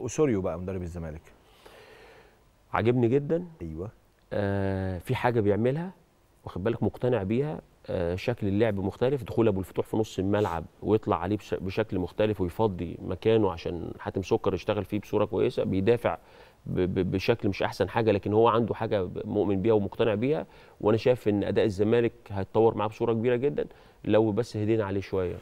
اوسوريو بقى مدرب الزمالك. عاجبني جدا. أيوه. آه في حاجة بيعملها واخد بالك مقتنع بيها. آه شكل اللعب مختلف دخول ابو الفتوح في نص الملعب ويطلع عليه بشكل مختلف ويفضي مكانه عشان حاتم سكر يشتغل فيه بصورة كويسة. بيدافع بشكل مش أحسن حاجة لكن هو عنده حاجة مؤمن بيها ومقتنع بيها. وأنا شايف إن أداء الزمالك هيتطور معاه بصورة كبيرة جدا. لو بس هدينا عليه شوية.